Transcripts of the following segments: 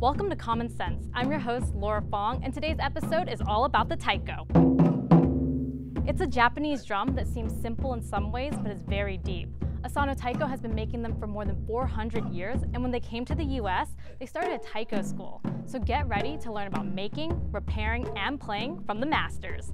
Welcome to Common Cents. I'm your host, Laura Fong, and today's episode is all about the taiko. It's a Japanese drum that seems simple in some ways, but is very deep. Asano Taiko has been making them for more than 400 years, and when they came to the US, they started a taiko school. So get ready to learn about making, repairing, and playing from the masters.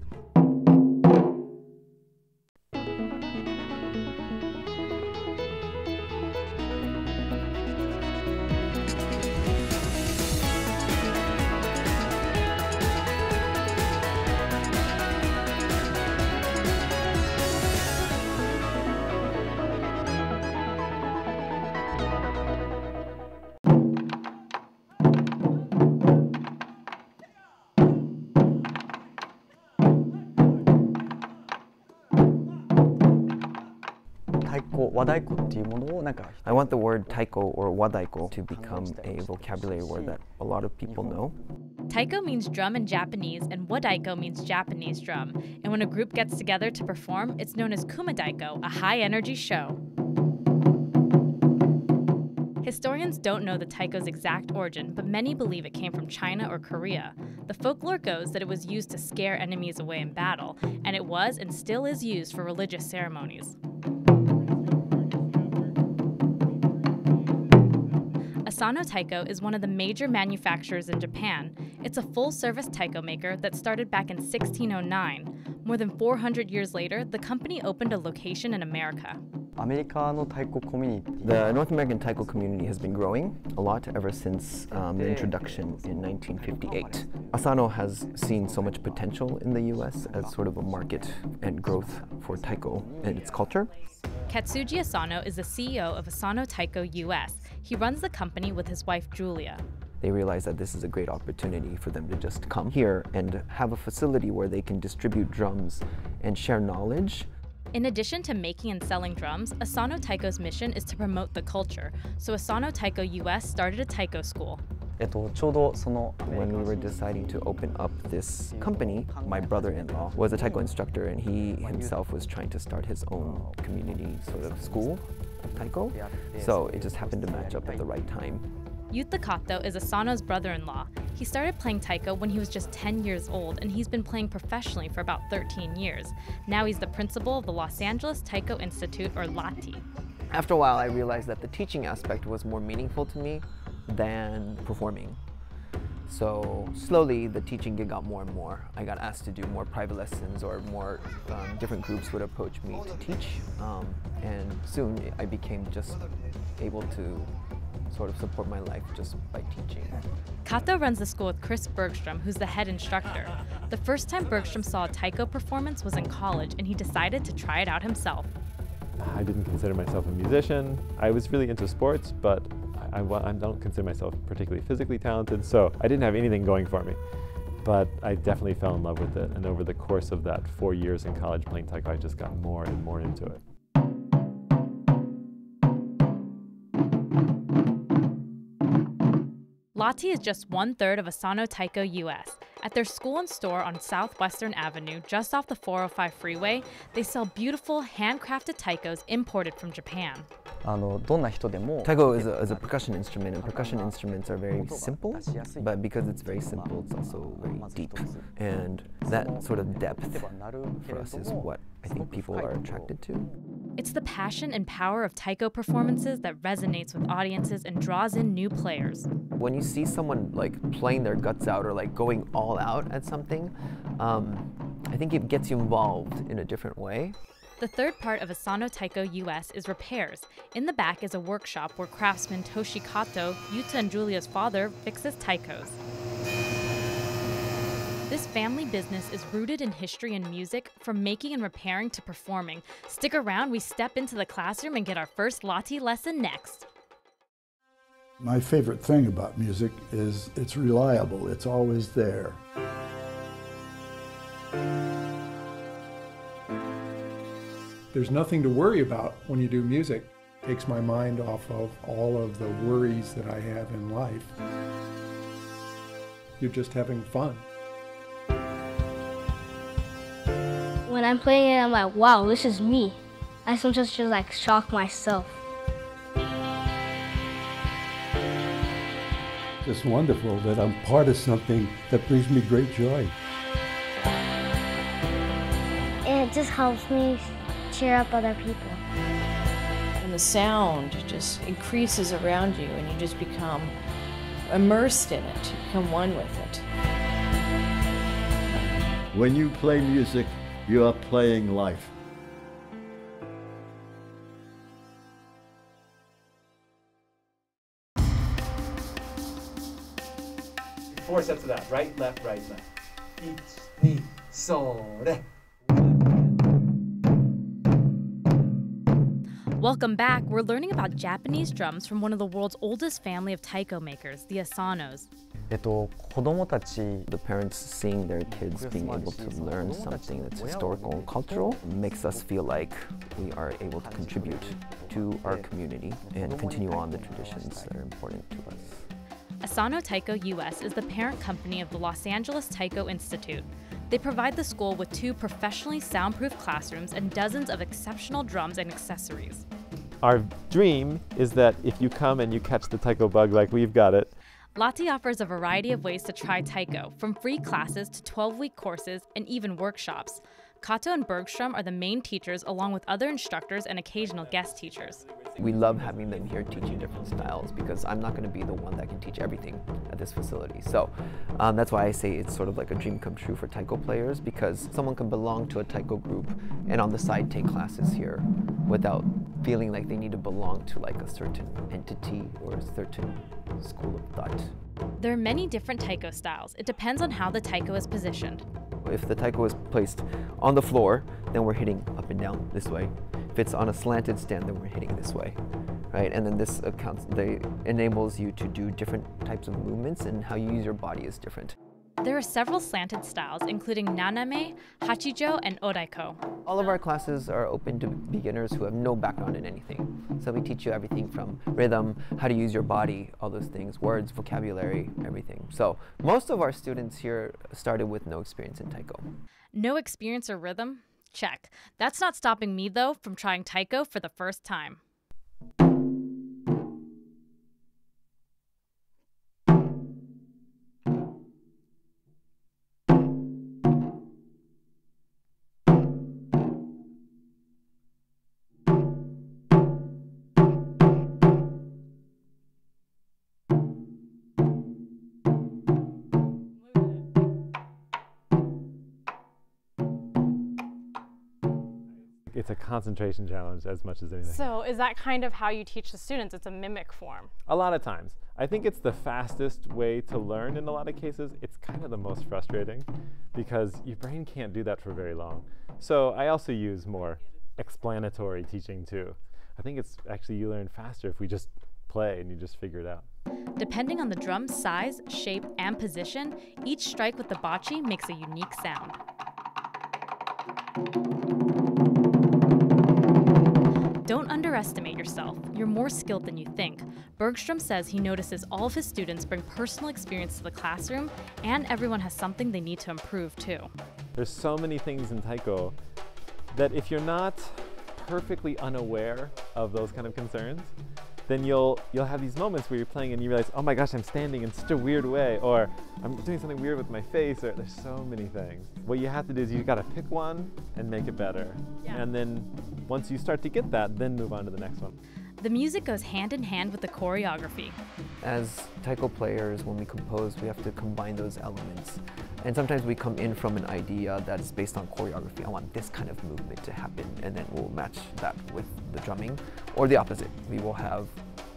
I want the word taiko or wadaiko to become a vocabulary word that a lot of people know. Taiko means drum in Japanese, and wadaiko means Japanese drum. And when a group gets together to perform, it's known as kumidaiko, a high energy show. Historians don't know the taiko's exact origin, but many believe it came from China or Korea. The folklore goes that it was used to scare enemies away in battle, and it was and still is used for religious ceremonies. Asano Taiko is one of the major manufacturers in Japan. It's a full service taiko maker that started back in 1609. More than 400 years later, the company opened a location in America. The North American taiko community has been growing a lot ever since um, the introduction in 1958. Asano has seen so much potential in the US as sort of a market and growth for taiko and its culture. Katsuji Asano is the CEO of Asano Taiko US. He runs the company with his wife Julia. They realize that this is a great opportunity for them to just come here and have a facility where they can distribute drums and share knowledge. In addition to making and selling drums, Asano Taiko's mission is to promote the culture. So Asano Taiko US started a taiko school. When we were deciding to open up this company, my brother-in-law was a taiko instructor and he himself was trying to start his own community sort of school taiko. So it just happened to match up at the right time. Yuta Kato is Asano's brother-in-law. He started playing taiko when he was just 10 years old, and he's been playing professionally for about 13 years. Now he's the principal of the Los Angeles Taiko Institute, or LATI. After a while, I realized that the teaching aspect was more meaningful to me than performing. So slowly, the teaching gig got more and more. I got asked to do more private lessons, or more um, different groups would approach me to teach. Um, and soon, I became just able to sort of support my life just by teaching. Kato runs the school with Kris Bergstrom, who's the head instructor. The first time Bergstrom saw a taiko performance was in college, and he decided to try it out himself. I didn't consider myself a musician. I was really into sports, but I, I, don't consider myself particularly physically talented, so I didn't have anything going for me. But I definitely fell in love with it, and over the course of that four years in college playing taiko, I just got more and more into it. Lati is just one third of Asano Taiko US. At their school and store on Southwestern Avenue, just off the 405 freeway, they sell beautiful handcrafted taikos imported from Japan. Taiko is a, is a percussion instrument, and percussion instruments are very simple, but because it's very simple, it's also very deep. And that sort of depth for us is what I think people are attracted to. It's the passion and power of taiko performances that resonates with audiences and draws in new players. When you see someone like playing their guts out or like going all out at something, um, I think it gets you involved in a different way. The third part of Asano Taiko US is repairs. In the back is a workshop where craftsman Toshi Kato, Yuta and Julia's father, fixes taikos. This family business is rooted in history and music, from making and repairing to performing. Stick around, we step into the classroom and get our first Lati lesson next. My favorite thing about music is it's reliable, it's always there. There's nothing to worry about when you do music. It takes my mind off of all of the worries that I have in life. You're just having fun. When I'm playing it, I'm like, wow, this is me. I sometimes just like shock myself. just wonderful that I'm part of something that brings me great joy. It just helps me cheer up other people. And the sound just increases around you, and you just become immersed in it. You become one with it. When you play music, you are playing life. Four sets of that. Right, left, right, left. 1, 2, それ. Welcome back. We're learning about Japanese drums from one of the world's oldest family of taiko makers, the Asanos. えっと、子供たち The parents seeing their kids being able to learn something that's historical and cultural makes us feel like we are able to contribute to our community and continue on the traditions that are important to us. Asano Taiko US is the parent company of the Los Angeles Taiko Institute. They provide the school with two professionally soundproof classrooms and dozens of exceptional drums and accessories. Our dream is that if you come and you catch the taiko bug like we've got it, Lati offers a variety of ways to try taiko, from free classes to 12 week courses and even workshops. Kato and Bergstrom are the main teachers, along with other instructors and occasional guest teachers. We love having them here teaching different styles because I'm not going to be the one that can teach everything at this facility. So um, that's why I say it's sort of like a dream come true for taiko players because someone can belong to a taiko group and on the side take classes here without feeling like they need to belong to like a certain entity or a certain school of thought. There are many different taiko styles. It depends on how the taiko is positioned. If the taiko is placed on the floor, then we're hitting up and down this way. If it's on a slanted stand, then we're hitting this way, right? And then this accounts, they enables you to do different types of movements and how you use your body is different. There are several slanted styles, including naname, hachijo, and odaiko. All of our classes are open to beginners who have no background in anything. So we teach you everything from rhythm, how to use your body, all those things, words, vocabulary, everything. So most of our students here started with no experience in taiko. No experience or rhythm? Check. That's not stopping me, though, from trying taiko for the first time. It's a concentration challenge as much as anything. So, is that kind of how you teach the students? It's a mimic form. A lot of times. I think it's the fastest way to learn in a lot of cases. It's kind of the most frustrating because your brain can't do that for very long. So I also use more explanatory teaching too. I think it's actually you learn faster if we just play and you just figure it out. Depending on the drum's size, shape, and position, each strike with the bachi makes a unique sound. Don't underestimate yourself. You're more skilled than you think. Bergstrom says he notices all of his students bring personal experience to the classroom, and everyone has something they need to improve too. There's so many things in taiko that if you're not perfectly unaware of those kind of concerns, then you'll you'll have these moments where you're playing and you realize, oh my gosh, I'm standing in such a weird way, or I'm doing something weird with my face, or there's so many things. What you have to do is you gotta pick one and make it better. Yeah. And then once you start to get that, then move on to the next one. The music goes hand in hand with the choreography. As taiko players, when we compose, we have to combine those elements. And sometimes we come in from an idea that is based on choreography. I want this kind of movement to happen, and then we'll match that with the drumming. Or the opposite. We will have,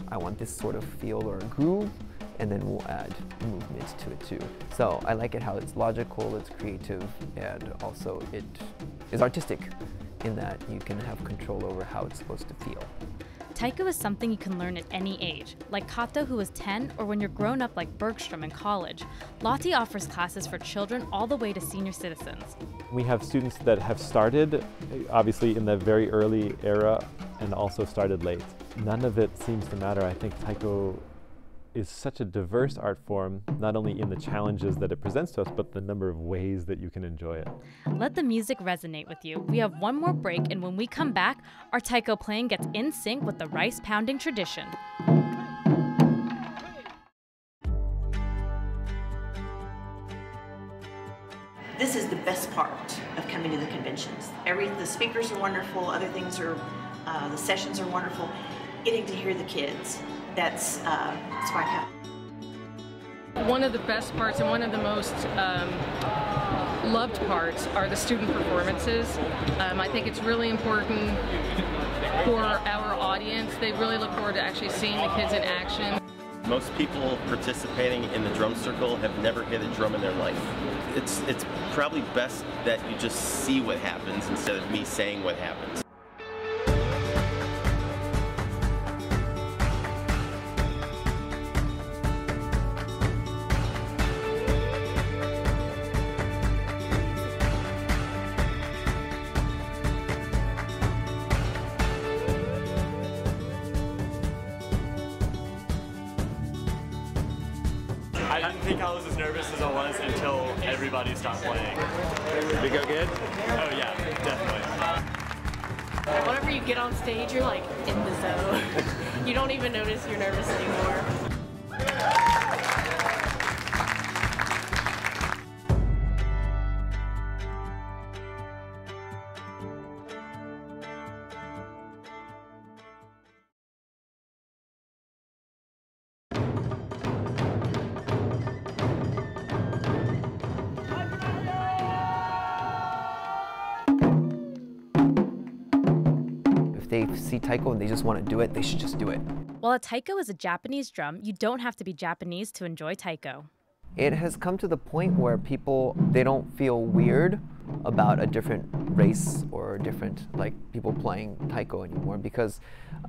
I want this sort of feel or groove, and then we'll add movement to it too. So I like it how it's logical, it's creative, and also it is artistic in that you can have control over how it's supposed to feel. Taiko is something you can learn at any age, like Kato, who was 10, or when you're grown up like Bergstrom in college. LATI offers classes for children all the way to senior citizens. We have students that have started, obviously, in the very early era and also started late. None of it seems to matter. I think taiko is such a diverse art form, not only in the challenges that it presents to us, but the number of ways that you can enjoy it. Let the music resonate with you. We have one more break, and when we come back, our taiko playing gets in sync with the rice pounding tradition. This is the best part of coming to the conventions. Every the speakers are wonderful, other things are, uh, the sessions are wonderful. Getting to hear the kids, that's uh, that's why I have One of the best parts and one of the most um, loved parts are the student performances. Um, I think it's really important for our audience. They really look forward to actually seeing the kids in action. Most people participating in the drum circle have never hit a drum in their life. It's, it's probably best that you just see what happens instead of me saying what happens. Whenever you get on stage, you're like in the zone. you don't even notice you're nervous anymore. They see taiko and they just want to do it, they should just do it. While a taiko is a Japanese drum, you don't have to be Japanese to enjoy taiko. It has come to the point where people they don't feel weird about a different race or different like people playing taiko anymore because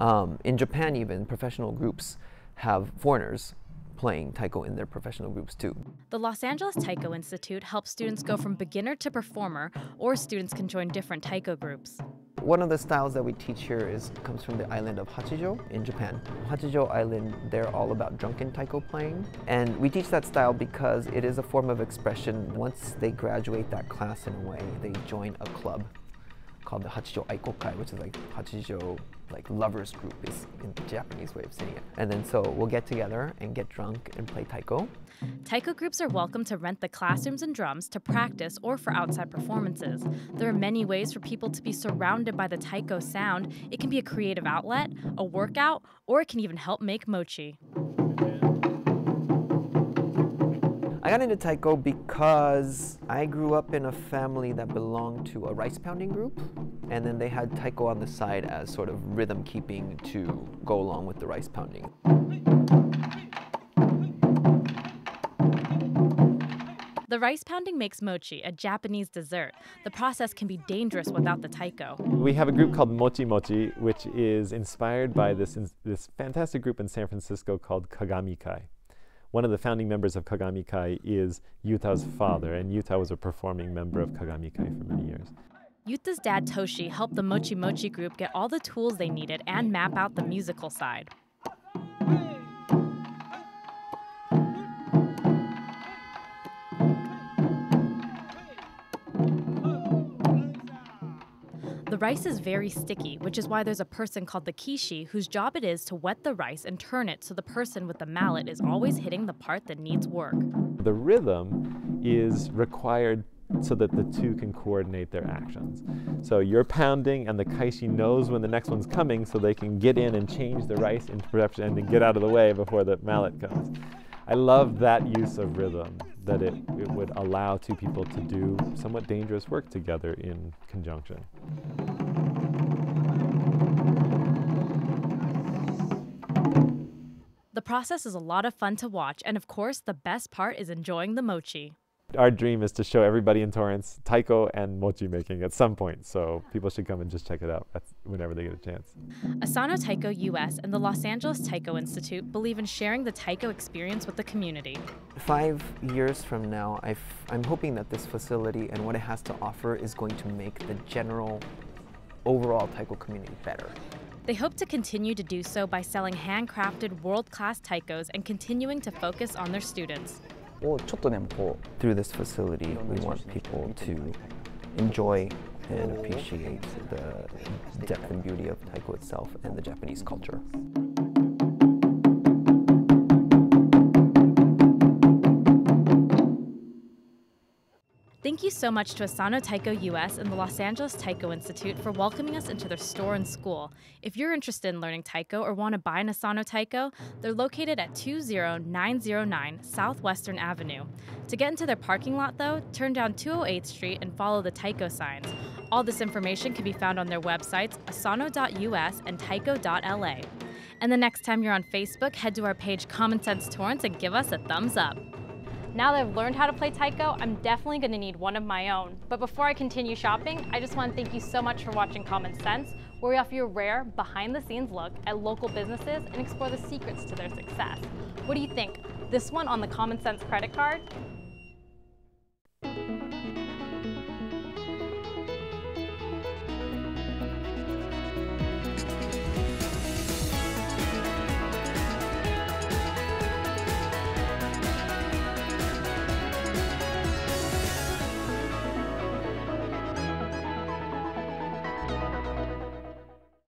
um, in Japan even professional groups have foreigners playing taiko in their professional groups too. The Los Angeles Taiko Institute helps students go from beginner to performer, or students can join different taiko groups. One of the styles that we teach here is comes from the island of Hachijo in Japan. Hachijo Island, they're all about drunken taiko playing. And we teach that style because it is a form of expression. Once they graduate that class in a way, they join a club called the Hachijo Aikokai, which is like Hachijo like lovers group is in the Japanese way of saying it. And then so we'll get together and get drunk and play taiko. Taiko groups are welcome to rent the classrooms and drums to practice or for outside performances. There are many ways for people to be surrounded by the taiko sound. It can be a creative outlet, a workout, or it can even help make mochi. I got into taiko because I grew up in a family that belonged to a rice pounding group, and then they had taiko on the side as sort of rhythm keeping to go along with the rice pounding. The rice pounding makes mochi, a Japanese dessert. The process can be dangerous without the taiko. We have a group called Mochi Mochi, which is inspired by this, this fantastic group in San Francisco called Kagami Kai. One of the founding members of Kagami Kai is Yuta's father, and Yuta was a performing member of Kagami Kai for many years. Yuta's dad Toshi helped the Mochi Mochi group get all the tools they needed and map out the musical side. Rice is very sticky, which is why there's a person called the kishi whose job it is to wet the rice and turn it so the person with the mallet is always hitting the part that needs work. The rhythm is required so that the two can coordinate their actions. So you're pounding and the kaishi knows when the next one's coming so they can get in and change the rice into production and then get out of the way before the mallet comes. I love that use of rhythm, that it, it would allow two people to do somewhat dangerous work together in conjunction. The process is a lot of fun to watch, and of course, the best part is enjoying the mochi. Our dream is to show everybody in Torrance taiko and mochi making at some point, so people should come and just check it out whenever they get a chance. Asano Taiko US and the Los Angeles Taiko Institute believe in sharing the taiko experience with the community. Five years from now, i am hoping that this facility and what it has to offer is going to make the general overall taiko community better. They hope to continue to do so by selling handcrafted world-class taikos and continuing to focus on their students. Through this facility, we want people to enjoy and appreciate the depth and beauty of taiko itself and the Japanese culture. Thank you so much to Asano Taiko US and the Los Angeles Taiko Institute for welcoming us into their store and school. If you're interested in learning Taiko or want to buy an Asano Taiko, they're located at 20909 Southwestern Avenue. To get into their parking lot, though, turn down 208th Street and follow the Taiko signs. All this information can be found on their websites, asano.us and taiko.la. And the next time you're on Facebook, head to our page Common Cents Torrance and give us a thumbs up. Now that I've learned how to play Taiko, I'm definitely going to need one of my own. But before I continue shopping, I just want to thank you so much for watching Common Cents, where we offer you a rare, behind-the-scenes look at local businesses and explore the secrets to their success. What do you think? This one on the Common Cents credit card?